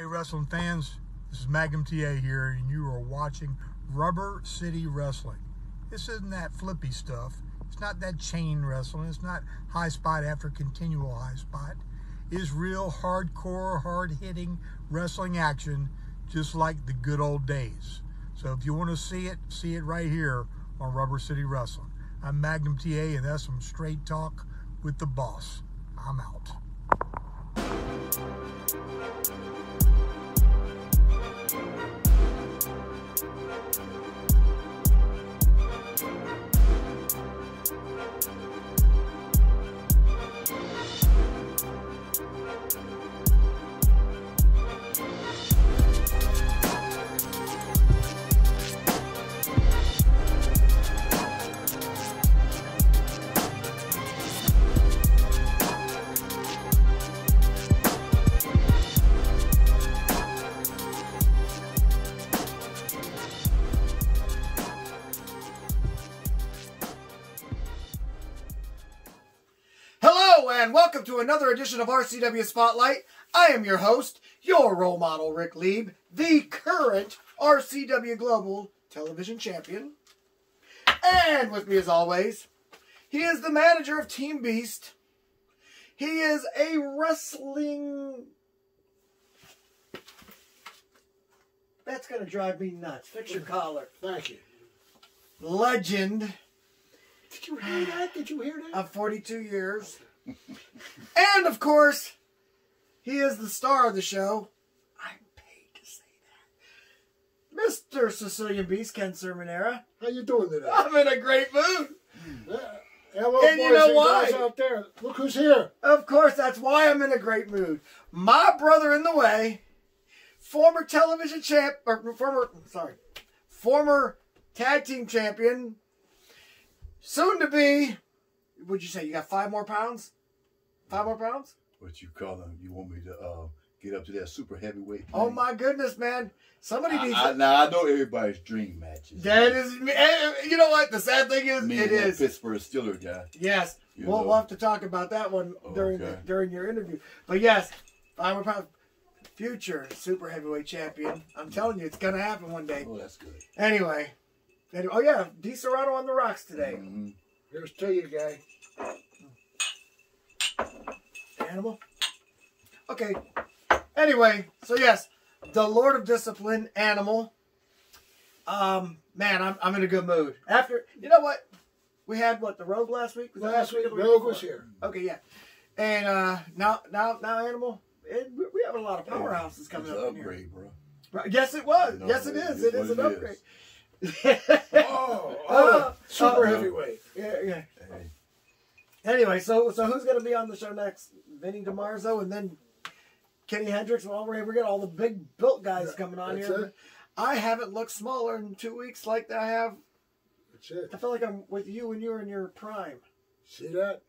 Hey, wrestling fans, this is Magnum TA here, and you are watching Rubber City Wrestling. This isn't that flippy stuff. It's not that chain wrestling. It's not high spot after continual high spot. It's real hardcore, hard hitting wrestling action, just like the good old days. So if you want to see it, see it right here on Rubber City Wrestling. I'm Magnum TA, and that's some straight talk with the boss. I'm out. To another edition of RCW Spotlight. I am your host, your role model, Ric Lieb, the current RCW Global Television Champion. And with me, as always, he is the manager of Team Beast. He is a wrestling. That's going to drive me nuts. Fix your collar. Thank you. Legend Did you hear that? Did you hear that? of 42 years. And of course, he is the star of the show. I'm paid to say that. Mr. Sicilian Beast, Ken Cerminara. How you doing today? I'm in a great mood. Uh, hello, And boys you know and why? girls out there. Look who's here. Of course, that's why I'm in a great mood. My brother in the way, former television champ, or former, sorry, former tag team champion, soon to be, would you say you got five more pounds? Five more pounds? What you call them? You want me to uh, get up to that super heavyweight? Oh my goodness, man! Somebody I, needs. I, now I know everybody's dream matches. that is, eh, you know what? The sad thing is, me it is. Pittsburgh Steeler guy. Yes, You we'll, have to talk about that one during the, during your interview. But yes, five more pounds. Future super heavyweight champion. I'm telling you, it's gonna happen one day. Oh, that's good. Anyway, anyway oh yeah, Disaronno on the rocks today. Mhm. Here's to you, guy. Animal. Okay. Anyway, so yes, the Lord of Discipline, Animal. Um, man, I'm I'm in a good mood. After you know what, we had what the Rogue last week. Was Last week, week Rogue was here. Okay, yeah. And uh now now now Animal. It, we- have a lot of powerhouses coming up in here. upgrade, bro. Right, Yes, it was. No, yes, it it is. is It is an upgrade. Oh, Uh, oh, super uh, heavyweight. yeah, yeah. Hey, Anyway, so so who's gonna be on the show next? Vinny DeMarzo and then Kenny Hendricks. Well, we're we got all the big built guys Yeah, coming on here. it. I haven't looked smaller in two weeks like I have. That's it. I feel like I'm with you when you were in your prime. See that?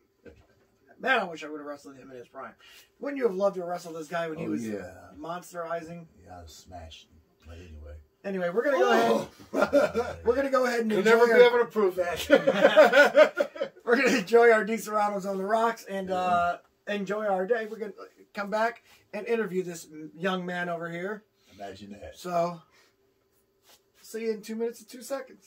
Man, I wish I would have wrestled him in his prime. Wouldn't you have loved to wrestle this guy when he Oh, was yeah. monsterizing? yeah, I was smashing. But anyway. Anyway, we're gonna go ahead. Oh. We're gonna go ahead and You'll never be our- able to prove that. we're gonna enjoy our Disaronnos on the rocks and uh, enjoy our day. We're gonna come back and interview this young man over here. Imagine that. So, see you in two minutes and two seconds.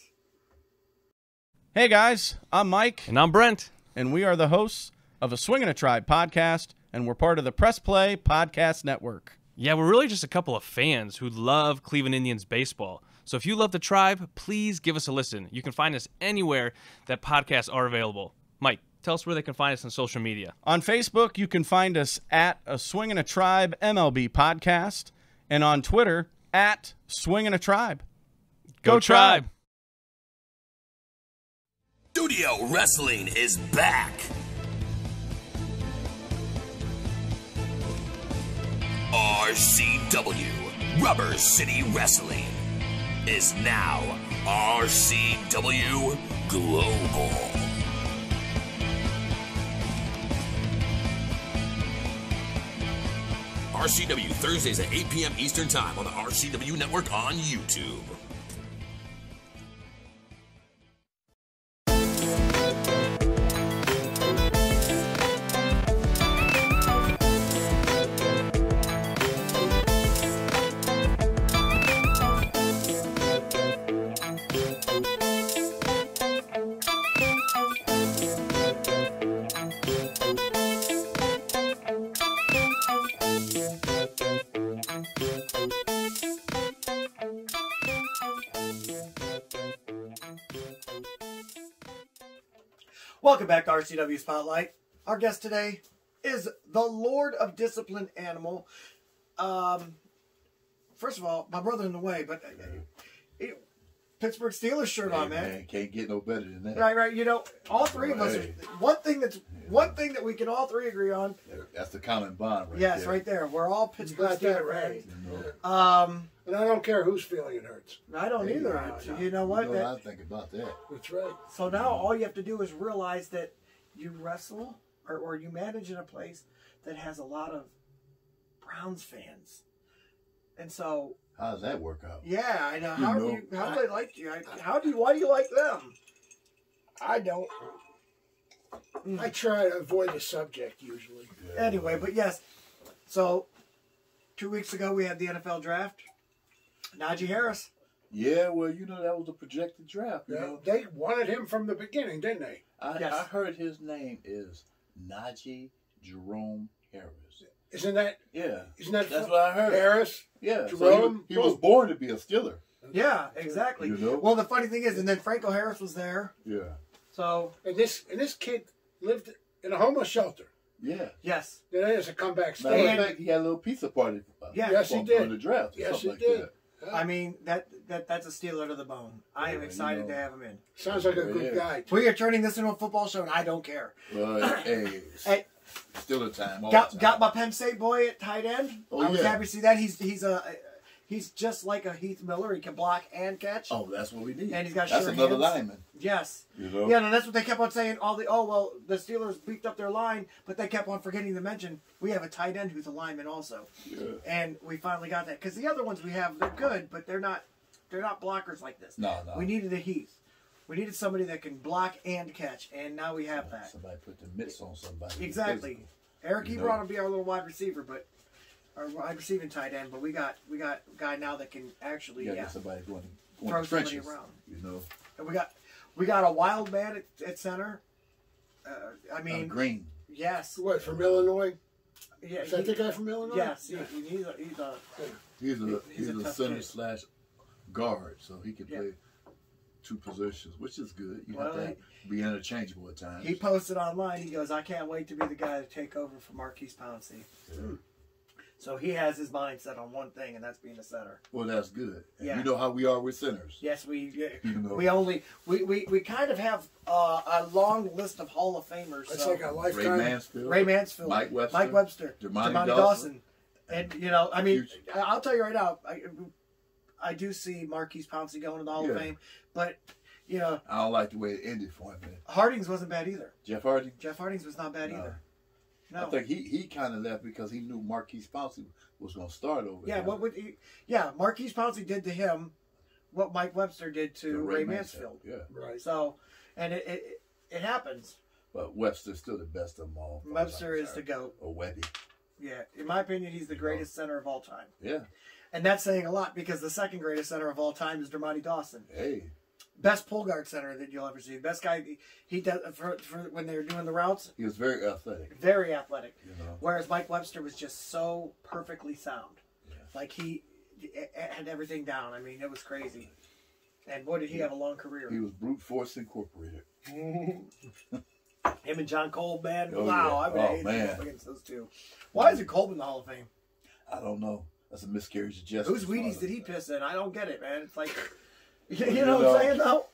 Hey guys, I'm Mike, And I'm Brent. and we are the hosts of a Swing and a Tribe podcast, and we're part of the Press Play Podcast Network. Yeah, we're really just a couple of fans who love Cleveland Indians baseball. So if you love the tribe, please give us a listen. You can find us anywhere that podcasts are available. Mike, tell us where they can find us on social media. On Facebook, you can find us at a Swing and a Tribe MLB podcast, and on Twitter at Swing and a Tribe. Go Tribe! Studio Wrestling is back. RCW, Rubber City Wrestling, is now RCW Global. RCW Thursdays at 8 p.m. Eastern Time on the RCW Network on YouTube. Welcome back to RCW Spotlight. Our guest today is the Lord of Disciplined Animal. Um, first of all, my brother in the way, but uh, he- Pittsburgh Steelers shirt on, Hey, man. Can't get no better than that. Right, right. You know, all three of us. Are, one thing that's one thing that we can all three agree on. That's the common bond right yes, there. right there. We're all Pittsburgh Steelers right. fans. Um, And I don't care whose feeling it hurts. I don't Hey, either. no, I- no. You know what? you know That- what I think about that. That's right. So now all you have to do is realize that you wrestle or, or you manage in a place that has a lot of Browns fans. And so, How does that work out? yeah, I know. How do know, you, how do they like you? How do you, why do you like them? I don't. Mm. I try to avoid the subject usually. Anyway, but yes. So, two weeks ago we had the NFL draft. Najee Harris. Yeah, well, you know that was a projected draft. You Yeah, know, They wanted him from the beginning, didn't they? I, Yes. I heard his name is Najee Jerome Harris. Isn't that? Yeah, Isn't that? that's fu- what I heard. Harris. Yeah, so he, was, Jerome? he was born to be a Steeler. Yeah, exactly. You know? Well, the funny thing is, and then Franco Harris was there. Yeah, So, And this and this kid lived in a homeless shelter. yeah. yes. Then there's a comeback Matter story. of fact, he had a little pizza party. uh, Yeah. Yes, he did. for the draft. Yes, he like did. that. I mean, that, that that's a Steeler to the bone. I am excited you know. to have him in. Sounds like a Yeah, good yeah. guy. too. We are turning this into a football show, and I don't care. Well, hey, Hey, Steeler time. All got the time. got my Penn State boy at tight end. Oh, I was yeah. happy to see that. He's he's a he's just like a Heath Miller. He can block and catch. Oh, that's what we need. And he's got That's sure another hands. lineman. Yes. You know. Yeah, no, that's what they kept on saying. All the oh well, the Steelers beefed up their line, but they kept on forgetting to mention we have a tight end who's a lineman also, Yeah. and we finally got that because the other ones we have they're good, but they're not they're not blockers like this. No, no. We needed a Heath. We needed somebody that can block and catch, and now we have that. Somebody put the mitts on somebody. Exactly. Eric. Ebron will be our little wide receiver, but our wide receiving tight end. But we got we got a guy now that can actually yeah. somebody going, going Throw somebody around. You know. And we got we got a wild man at, at center. Uh, I I mean, Green. yes, What from Illinois? yeah, Is that he- the guy from Illinois? yes, Yeah. he, he's a he's a He's a He's he's, a a, center kid. slash guard, so he can Yeah. play two positions, which is good. You Well, have to be interchangeable at times. he posted online. He goes, "I can't wait to be the guy to take over for Maurkice Pouncey." Yeah. So he has his mindset on one thing, and that's being a center. Well, that's good. And Yeah. You know how we are with sinners. Yes, we You know. we only we, we, we kind of have uh, a long list of Hall of Famers. That's so. like a Ray lifetime. Mansfield. Ray Mansfield, Mike Webster, Mike Webster, Dermontti Dermontti Dawson. Dawson. and you know, I mean, Future. I- I'll tell you right now, I, I do see Maurkice Pouncey going to the Hall of Fame, but you know, I don't like the way it ended for him. Man. Hartings wasn't bad either. Jeff Hardy. Jeff Hartings was not bad No. either. I think he, he kind of left because he knew Maurkice Pouncey was going to start over yeah, there. what would he? Yeah, Maurkice Pouncey did to him what Mike Webster did to To Ray, Mansfield. Yeah, Right. So, and it, it it happens. but Webster's still the best of them all. as far as Webster is the concerned. goat. Or Webby. Yeah, in my opinion, he's the greatest center of all time. Yeah. And that's saying a lot because the second greatest center of all time is Dermontti Dawson. Hey. Best pull guard center that you'll ever see. Best guy he does for, for when they were doing the routes. He was very athletic. Very athletic. You know. Whereas Mike Webster was just so perfectly sound. Yeah. Like he had everything down. I mean, it was crazy. And boy, did he have a long career. He was Brute Force Incorporated. Him and Jon Kolb, man. Oh, wow, yeah. I would Oh, hate man. against those two. Why is it Kolb in the Hall of Fame? I don't know. That's a miscarriage of justice. Whose Wheaties did he piss in? I don't get it, man. It's like, you, You know what. I'm saying, though?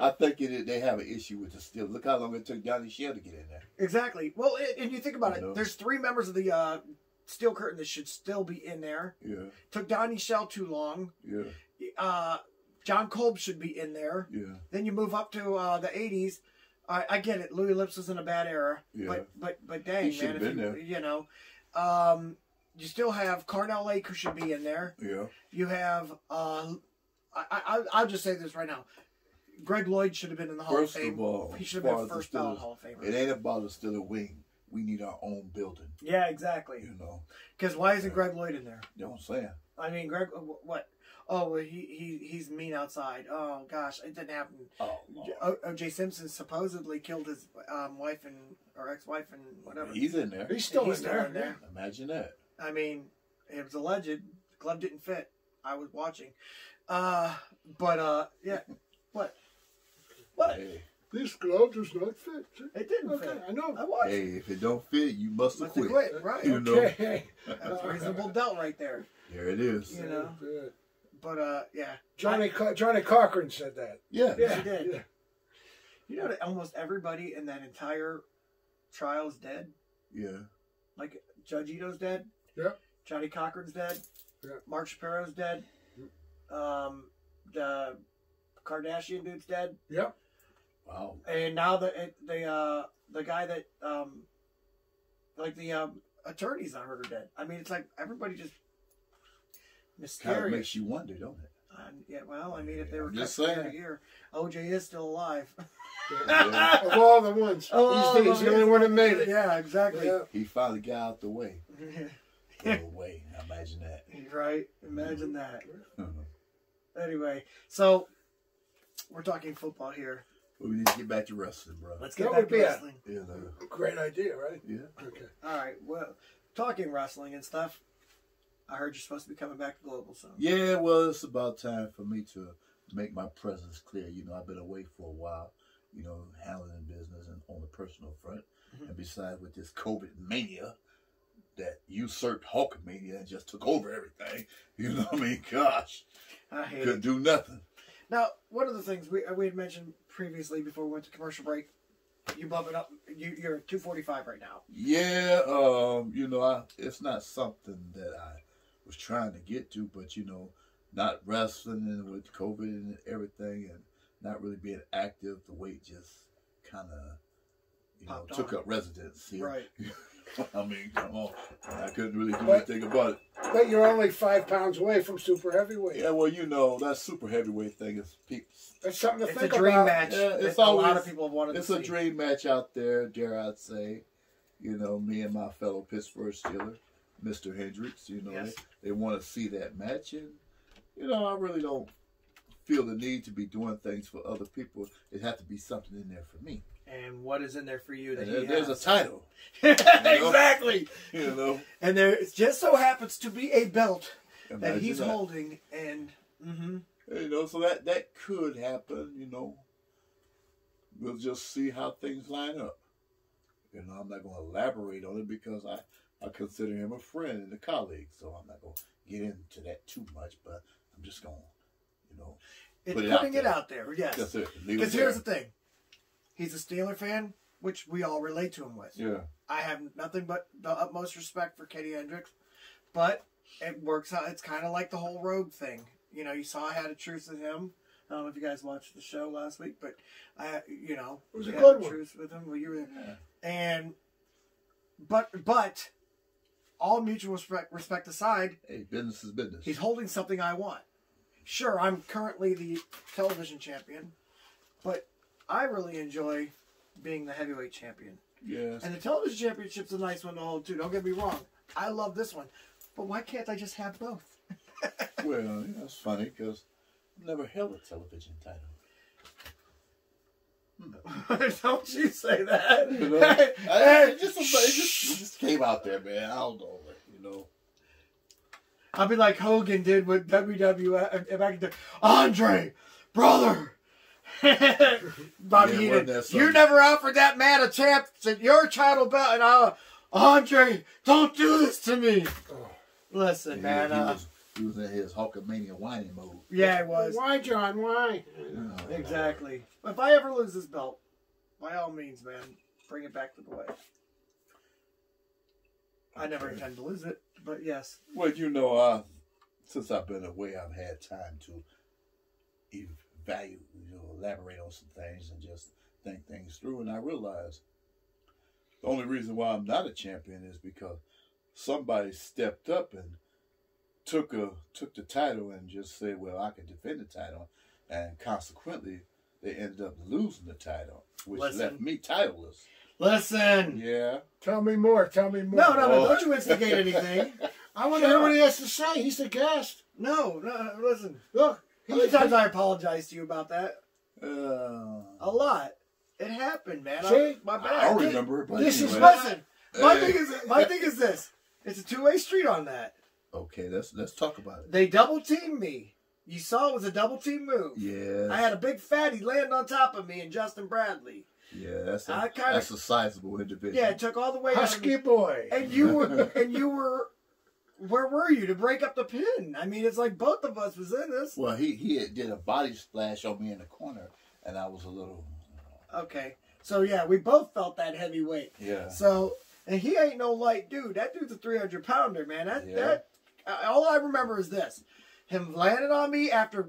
I think it, they have an issue with the steel. Look how long it took Johnny Shell to get in there. Exactly. Well, and you think about You it. know. There's three members of the uh, Steel Curtain that should still be in there. Yeah, Took Donnie Shell too long. yeah, Uh, Jon Kolb should be in there. yeah. Then you move up to uh, the '80s. I, I get it. Louis Lipps was in a bad era, Yeah. but but but dang He man, been you, there. you know, um, you still have Carnell Lake who should be in there. Yeah, You have uh, I, I I'll just say this right now. Greg Lloyd should have been in the Hall First of Fame. of all, he should have been as the first ballot Steelers, Hall of Famer. it ain't about a Steeler wing. We need our own building. Yeah, exactly. You know, Because why isn't Greg Lloyd in there? you know what I'm saying? I mean, Greg, uh, what? Oh, well, he, he he's mean outside. Oh gosh, it didn't happen. Oh, O- O.J. Simpson supposedly killed his um, wife and or ex-wife and whatever. he's in there. He's still He's in still there. in there. Imagine that. I mean, it was alleged. The glove didn't fit. I was watching. Uh, but uh, yeah. What? What? Hey, This glove does not fit. It didn't Okay, fit. I know. I watched. Hey, if it don't fit, you must have quit. quit, right? You know, Okay. That's reasonable doubt right there. there it is. You know, Good. but uh, yeah, Johnny Co- Johnnie Cochran said that. Yeah. Yeah, he did. yeah. You know that almost everybody in that entire trial is dead. Yeah. Like Judge Ito's dead. Yeah. Johnnie Cochran's dead. Yep. Mark Shapiro's dead. Um, the Kardashian dude's dead. Yep. Wow. and now the the uh the guy that um like the um attorneys I heard are dead. I mean, it's like everybody just Kind of mysterious. makes you wonder, don't it? Um, yeah, well, I mean, if they were I'm just cut saying. here, OJ is still alive. Yeah. Of all the ones, Oh, he's, the, he's the only one that made it. Yeah, exactly. Yeah. He finally got out the way. Yeah. Go away. Imagine that. right. Imagine that. Anyway, so we're talking football here. Well, we need to get back to wrestling, bro. Let's get That back to be a- wrestling. You know. Great idea, right? Yeah. Okay. All right. Well, talking wrestling and stuff. I heard you're supposed to be coming back to Global soon. Yeah, well, it's about time for me to make my presence clear. You know, I've been away for a while, you know, handling business and on the personal front. Mm-hmm. And besides, with this COVID mania that usurped Hulkamania and just took over everything, you know what I mean? Gosh, I hate couldn't do nothing. Now, one of the things we we had mentioned previously before we went to commercial break, you bump it up. You, you're at 245 right now. Yeah, um, you know, I, it's not something that I was trying to get to, but you know, not wrestling and with COVID and everything, and not really being active, the weight just kind of, you know, took on. up residence here. Right. I mean, come on, I couldn't really do But- anything about it. But you're only five pounds away from super heavyweight. Yeah, well, you know, that super heavyweight thing is peeps. That's something to It's a think dream about. match. Yeah, that it's a lot always- of people have wanted It's to a see. dream match out there, dare I say. You know, me and my fellow Pittsburgh Steeler, Mr. Hendricks, you know, Yes. they, they want to see that match. And, you know, I really don't feel the need to be doing things for other people. It has to be something in there for me. And what is in there for you that there- there's a has? title, exactly. you know. And there just so happens to be a belt that he's that. holding, and hmm You know, so that, that could happen, you know. We'll just see how things line up. You know, I'm not going to elaborate on it because I, I consider him a friend and a colleague, so I'm not going to get into that too much, but I'm just going to, you know, it's Put it out putting it out there. Yes. that's it. Because here's the thing, he's a Steeler fan, which we all relate to him with. Yeah. I have nothing but the utmost respect for Kenny Hendricks, but it works out. It's kind of like the whole Rogue thing. You know, you saw I had a truce with him. I don't know if you guys watched the show last week, but I, you know, It was we a had good one. truce with him. Well, you were, and but but all mutual respect, respect aside, Hey, business is business. he's holding something I want. Sure, I'm currently the television champion, but I really enjoy being the heavyweight champion. yes. And the television championship's a nice one to hold too. Don't get me wrong. I love this one, but why can't I just have both? well, that's funny because I've never held a television title. don't you say that? You know? I- it, just, it, just, it just came out there, man. I don't know. You know. I'll be like Hogan did with WWF uh, back in the Andre, brother. Bobby Yeah, Heenan, you never offered that man a chance at your title belt, and I, Andre, don't do this to me. Listen, He, man. he uh, was, he was in his Hulkamania whining mode. yeah, it was. Why, John? Why? Exactly. If I ever lose this belt, by all means, man, bring it back to the way. I never intend to lose it, but yes. Well, you know, uh, since I've been away, I've had time to evaluate, you know, elaborate on some things and just think things through. And I realized the only reason why I'm not a champion is because somebody stepped up and took a took the title and just said, "Well, I can defend the title," and consequently, they ended up losing the title, which Listen. left me titleless. Listen. Yeah. Tell me more. Tell me more. No, no, no. Oh. Don't you instigate anything. I want to hear what he has to say. He's the guest. No, no, no, listen. Look, How many times I apologize to you about that? Uh, A lot. It happened, man. I, See? my I bad. don't remember it, but This is. Listen, my Hey. thing is my thing is this. It's a two way street on that. Okay, let's let's talk about it. They double teamed me. You saw it was a double team move. Yeah. I had a big fatty land on top of me and Justin Bradley. Yeah, that's a, I kinda- that's a sizable individual. Yeah, it took all the way out of Husky me. boy. And you were and you were where were you to break up the pin? I mean, it's like both of us was in this. Well, he he had did a body splash on me in the corner, and I was a little. Okay. So yeah, we both felt that heavy weight. Yeah. So and he ain't no light dude. That dude's a three hundred pounder, man. That Yeah. that all I remember is this: him landing on me after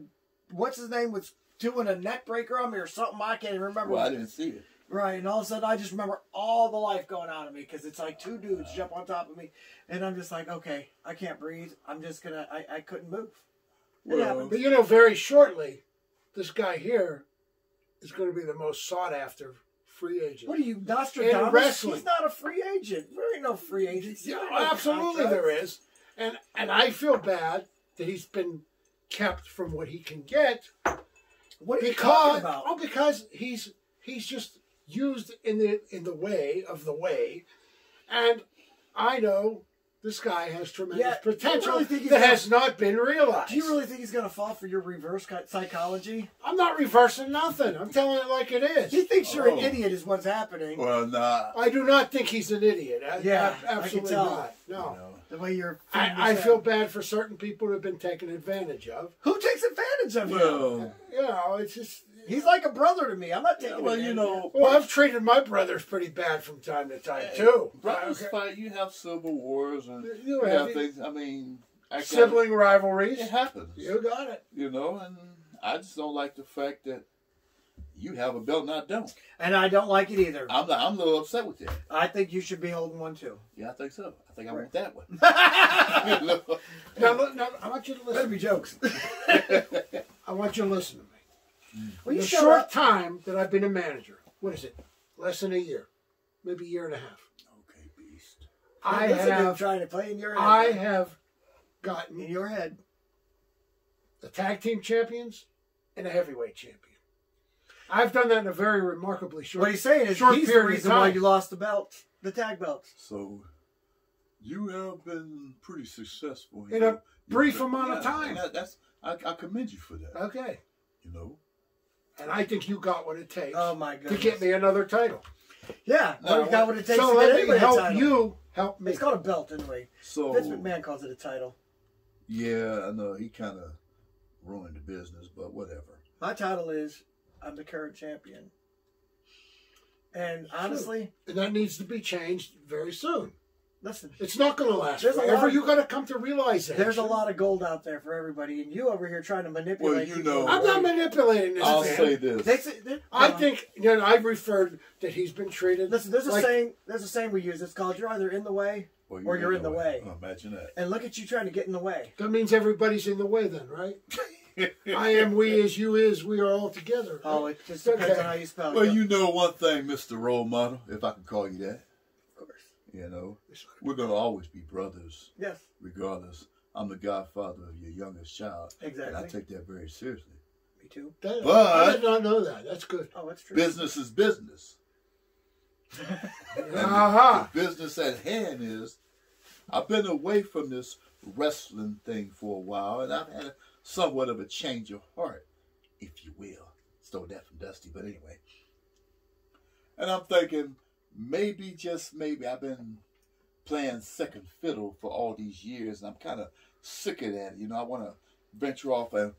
what's his name was doing a neck breaker on me or something. I can't even remember. Well, I didn't see it. Right, and all of a sudden I just remember all the life going out of me because it's like two dudes jump on top of me, and I'm just like, okay, I can't breathe. I'm just gonna, I, I couldn't move. It Well, happened. But you know, very shortly, this guy here is going to be the most sought after free agent. What are you, In Nostradamus? wrestling. He's not a free agent. There ain't no free agents. Yeah, no absolutely contracts. there is. And and I feel bad that he's been kept from what he can get What are you because talking about? oh because he's he's just used in the in the way of the way and I know this guy has tremendous Yeah, potential really think that gonna- has not been realized. Do you really think he's gonna fall for your reverse psychology? I'm not reversing nothing. I'm telling it like it is. He thinks you're an Oh. idiot, is what's happening. Well, nah. I do not think he's an idiot. I- Yeah, I- I can absolutely tell. not. No. You know, the way you're. I, I feel bad for certain people who have been taken advantage of. Who takes advantage of him? well, You know, it's just. He's like a brother to me. I'm not taking. well, you know, Well, I've treated my brothers pretty bad from time to time too. brothers Okay. fight. You have civil wars and You you have have things. I mean, I Sibling rivalries. It happens. You got it. You know, and I just don't like the fact that you have a belt and I don't. And I don't like it either. I'm not, I'm a little upset with that. I think you should be holding one too. Yeah, I think so. I think I want that one. You know? Now, now, I want you to listen. Better listen. be jokes. I want you to listen to me. Mm. well, In you the short up. time that I've been a manager, what is it? Less than a year, maybe a year and a half. okay, beast. I Listen to him have, trying to play in your head. I have gotten in your head. the tag team champions and a heavyweight champion. I've done that in a very remarkably short. What he's saying is short he's the period of reason why you lost the belt, the tag belts. So, you have been pretty successful In a brief your- amount of time. That, that's I, I commend you for that. Okay, You know. and I think you got what it takes Oh my to get me another title. Yeah, No, well, you got what it takes so to get let me anybody a help title. you help me. It's called a belt anyway. So Vince McMahon calls it a title. yeah, I know he kind of ruined the business, but whatever. My title is I'm the current champion. And honestly, and that needs to be changed very soon. listen, It's not going to last There's a forever. lot you got to come to realize that. there's a lot of gold out there for everybody, and you over here trying to manipulate. Well, you people. know- I'm not manipulating this. I'll man. say this. They say- they- I uh, think you know, I've referred that he's been treated. Listen, there's a saying. There's a saying we use. It's called "You're either in the way Well, or you're in the way." Oh, imagine that. And look at you trying to get in the way. That means everybody's in the way, then, right? I am, we as you is, we are all together. Oh, it just depends Okay. on how you spell it. Well, you know one thing, Mr. Role Model, if I can call you that. of course. You know, we're gonna always be brothers, Yes, regardless. I'm the godfather of your youngest child, Exactly. and I take that very seriously. Me too. That- But- I did not know that. That's good. Oh, that's true. Business is business. Aha. The business at hand is I've been away from this wrestling thing for a while, and I've had a, somewhat of a change of heart, if you will. Stole that from Dusty, but anyway. And I'm thinking maybe, just maybe, I've been playing second fiddle for all these years, and I'm kind of sick of that. You know, I want to venture off and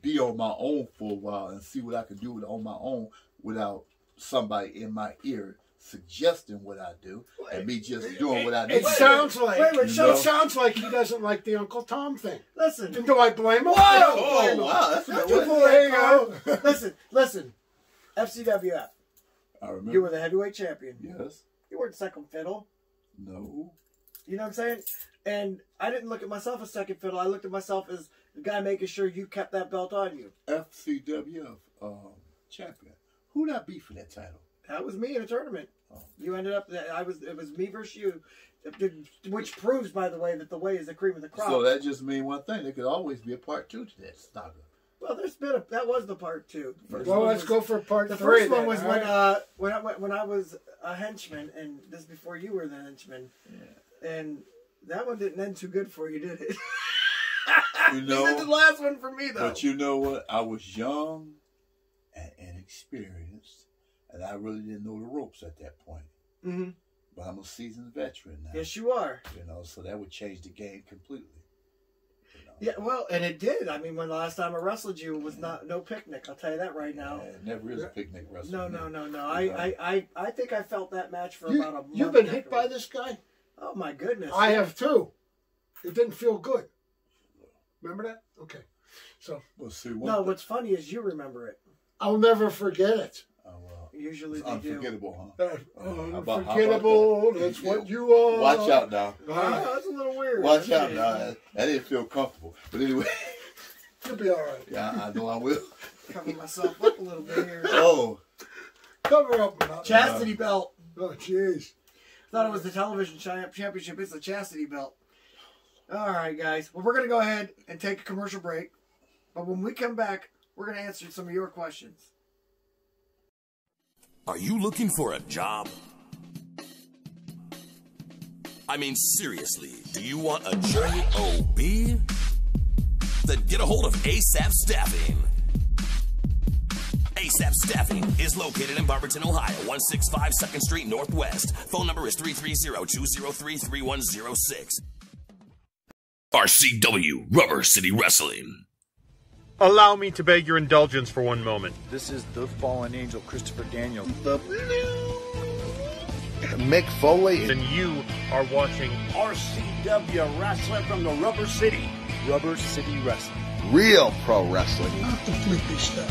be on my own for a while and see what I can do on my own without somebody in my ear suggesting what I do and me just doing what I do. It sounds like Wait, wait, it sounds like he doesn't like the Uncle Tom thing. Listen, And do I blame him? I don't Oh, blame him. wow, that's a Don't good one. fool There you go. listen, listen. FCWF, I remember. you were the heavyweight champion. Yes. You weren't second fiddle. No. You know what I'm saying? And I didn't look at myself as second fiddle. I looked at myself as the guy making sure you kept that belt on you. FCWF um, champion. Who'd I beat for that title? That was me in a tournament. Oh. You ended up. I was. It was me versus you, which proves, by the way, that the way is the cream of the crop. So that just means one thing. There could always be a part two to that saga. well, there's been a. That was the part two. First Well, let's was- go for part The three. first one was when right? uh when I when I was a henchman, and this is before you were the henchman, and that one didn't end too good for you, did it? you he know, did the last one for me though. but you know what? I was young and inexperienced, and I really didn't know the ropes at that point. hmm But I'm a seasoned veteran now. Yes, you are. You know, so that would change the game completely. You know? Yeah, well, and it did. I mean, when the last time I wrestled you was not no picnic. I'll tell you that right now. Yeah, it never is a picnic wrestling. No, no, no, no. I, I, I, I think I felt that match for You, about a month. you've been hit by this guy? Oh my goodness! I have too. It didn't feel good. Remember that? Okay. So Well, see, one No, thing- what's funny is you remember it. I'll never forget it. Well, Usually it's they do. unforgettable, huh? Uh, how about- how unforgettable. that? That's what you are. Watch out now. Oh, that's a little weird. Watch out Okay. now. That, that didn't feel comfortable. But anyway, You'll be all right. yeah, I know I will. Cover myself up a little bit here. Oh, Cover up. Now. Chastity belt. Oh, jeez. Thought it was the television chi- championship. It's the chastity belt. All right, guys. Well, we're gonna go ahead and take a commercial break. But when we come back, we're gonna answer some of your questions. Are you looking for a job? I mean, seriously, do you want a job? Oh, then get a hold of ASAP Staffing. ASAP Staffing is located in Barberton, Ohio, 165 2nd Street Northwest. Phone number is 330-203-3106. RCW Rubber City Wrestling. Allow me to beg your indulgence for one moment. This is the fallen angel Christopher Daniels. Mick Foley. And you are watching RCW Wrestling from the Rubber City. Rubber City Wrestling. Real pro wrestling. Not the flippy stuff.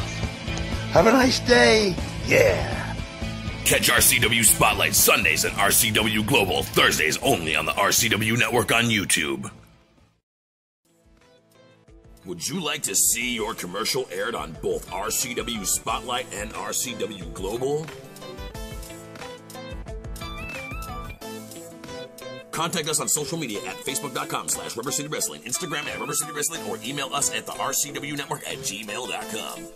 Have a nice day. Yeah. Catch RCW Spotlight Sundays and RCW Global Thursdays only on the RCW Network on YouTube. Would you like to see your commercial aired on both RCW Spotlight and RCW Global? Contact us on social media at facebook.com slash Rubber City Wrestling, Instagram at Rubber City Wrestling, or email us at the RCW Network at gmail.com.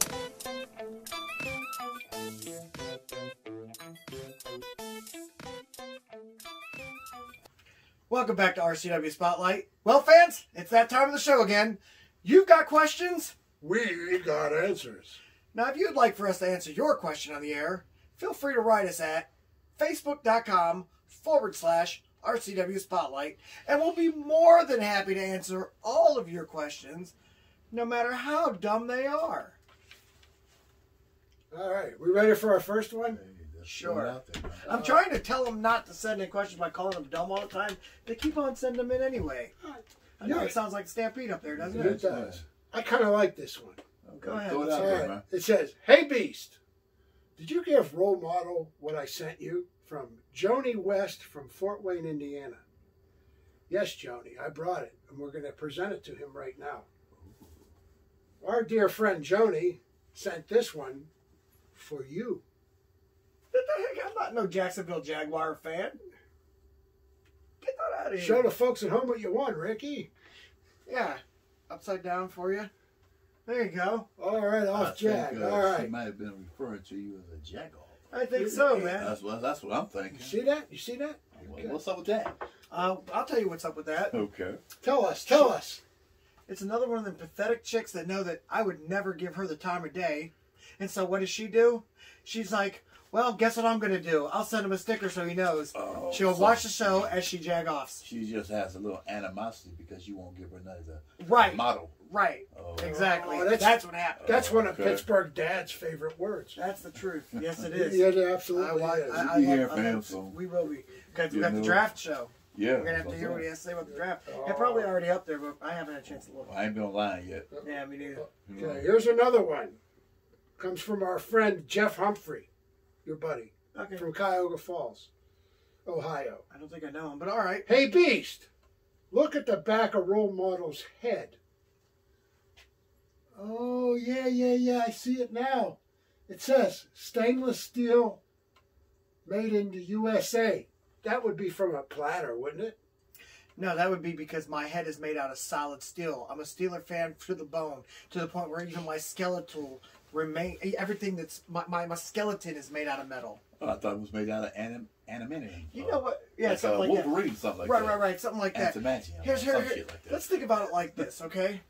Welcome back to RCW Spotlight. Well, fans, it's that time of the show again. You've got questions? We got answers. Now, if you'd like for us to answer your question on the air, feel free to write us at facebook.com forward slash RCW Spotlight, and we'll be more than happy to answer all of your questions, no matter how dumb they are. All right. We ready for our first one? Sure. I'm trying to tell them not to send in questions by calling them dumb all the time. They keep on sending them in anyway. I know Yeah. it sounds like Stampede up there, doesn't It it? does. I kind of like this one. Oh, go ahead. Throw it out there, it. man. It says, Hey Beast, did you give role model what I sent you from Joni West from Fort Wayne, Indiana? Yes, Joni, I brought it, and we're going to present it to him right now. Our dear friend Joni sent this one for you. What the heck? I'm not no Jacksonville Jaguar fan. Get that out of here. Show the folks at home what you won, Ricky. Yeah. Upside down for you. There you go. All right, I off think, Jag. uh, All She might have been referring to you as a jackal. I think so, man. That's what that's what I'm thinking. You see that? You see that? Well, What's up with that? Uh, I'll tell you what's up with that. Okay. Tell us, tell us. It's another one of them pathetic chicks that know that I would never give her the time of day. And so what does she do? She's like, well, guess what I'm going to do? I'll send him a sticker so he knows. Oh, She'll so- watch the show as she jag offs. She just has a little animosity because you won't give her another Right. model. Right. Oh. Exactly. Oh, that's, that's- what happened. That's one of Okay. Pittsburgh dad's favorite words. That's the truth. Yes, it is. Yeah, it absolutely wa- is. I, I, We'll be love- here I for him love- soon. We will be. Because we got the draft show. Yeah. We're going to have to hear what he has to say about the draft. Oh. They're probably already up there, but I haven't had a chance to look. I ain't been online yet. Yeah, me neither. Okay, here's another one. Comes from our friend Jeff Humphrey, your buddy, Okay. from Cuyahoga Falls, Ohio. I don't think I know him, but all right. Hey, Beast, look at the back of role model's head. Oh, yeah, yeah, yeah, I see it now. It says stainless steel made in the USA. That would be from a platter, wouldn't it? No, that would be because my head is made out of solid steel. I'm a Steeler fan to the bone, to the point where even my skeletal remain. Everything that's my, my, my skeleton is made out of metal. Oh, I thought it was made out of anim, animinium. You know what? Yeah, like something uh, like that. Wolverine, something like right, that. right, right, right, something like that. Adamantium, Here's or here, some here- like. Let's think about it like this, okay?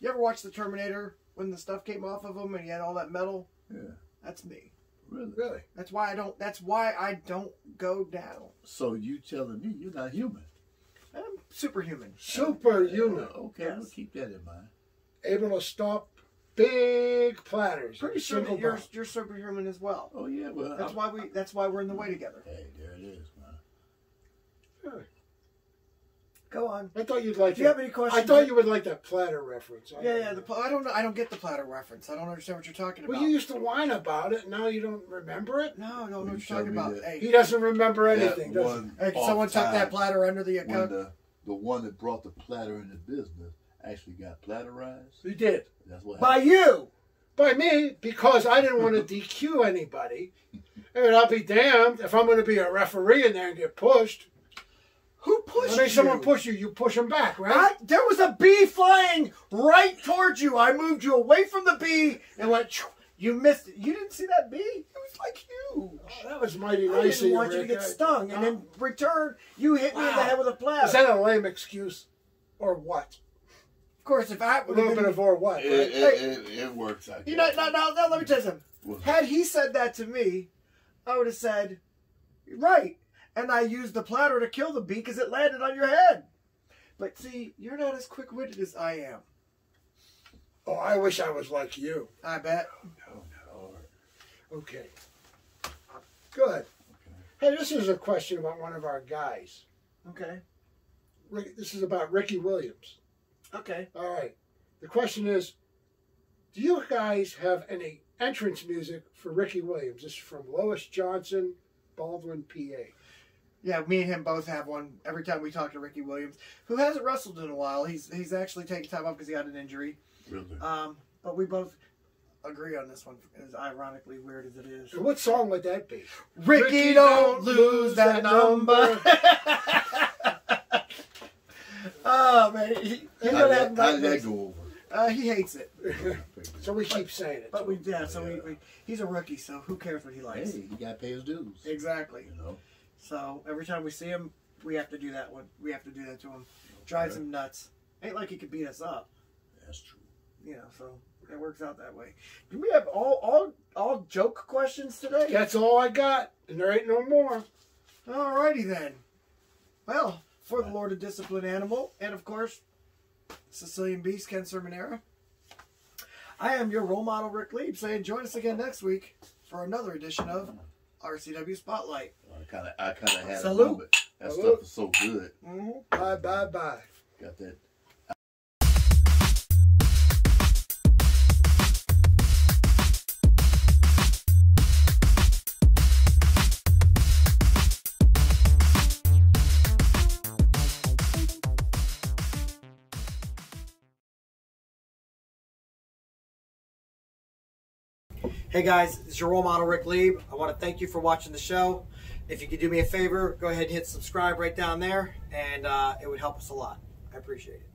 You ever watch the Terminator when the stuff came off of him and he had all that metal? Yeah. That's me. Really? Really? That's why I don't. That's why I don't go down. So you telling me you're not human? I'm superhuman. Superhuman. Okay, we'll keep that in mind. Able to stop big platters. Pretty sure that you're bounce. you're superhuman as well. Oh yeah, well That's I'm- why we. That's why we're in the way together. Hey, there it is, man. Go on. I thought you'd like. Do you that- have any questions? I thought you would like that platter reference. I Yeah, don't yeah. know. The, I don't know. I don't get the platter reference. I don't understand what you're talking about. Well, you used to whine about it. Now you don't remember it. no, I don't know You what you're talking about. that. Hey, He doesn't remember anything. That does he? hey, off someone took that platter under the when account. the the one that brought the platter into business actually got platterized. He did. That's what By happened. you. By me, because I didn't want to DQ anybody. And I'll be damned if I'm going to be a referee in there and get pushed. Who pushed I mean, you? someone push you, you push them back, right? I, there was a bee flying right towards you. I moved you away from the bee and went. You missed it. You didn't see that bee? It was like huge. Oh, that was mighty nice of didn't you, want you to get stung, and in return, you hit me in the head with a platter. Is that a lame excuse, or what? Of course, if I A would little have bit been, of or what? It, Right? it, it, it works. I you know, guess. now, now, now, let me tell you something. Had he said that to me, I would have said, right. And I used the platter to kill the bee because it landed on your head. But see, you're not as quick witted as I am. Oh, I wish I was like you. I bet. No, no. no. Okay. Good. Hey, this is a question about one of our guys. Okay. Rick, this is about Ricky Williams. Okay. All right. The question is, do you guys have any entrance music for Ricky Williams? This is from Lois Johnson, Baldwin, PA. Yeah, me and him both have one every time we talk to Ricky Williams, who hasn't wrestled in a while. He's he's actually taking time off because he had an injury. really. Um, but we both agree on this one, as ironically weird as it is. And what song would that be? Ricky, don't, lose that, number. oh man, he, he's How gonna did have that, how did that go over? Uh, he hates it, so we keep saying it. but we yeah. So we, we he's a rookie, so who cares what he likes? Hey, he got to pay his dues. Exactly. You know. So every time we see him, we have to do that one. We have to do that to him. Drives him nuts. Ain't like he could beat us up. That's true. You know, so it works out that way. Do we have all all all joke questions today? That's all I got, and there ain't no more. Alrighty then. Well, for the Lord of Discipline Animal, and of course, Sicilian Beast Ken Cerminara. I am your role model, Ric Lieb, saying join us again next week for another edition of RCW Spotlight. I kind of, I kind of had Salute. a moment. That Salute. stuff is so good. Mm-hmm. Bye, bye, bye. Got that. Hey guys, it's your role model, Ric Lieb. I want to thank you for watching the show. If you could do me a favor, go ahead and hit subscribe right down there, and uh, it would help us a lot. I appreciate it.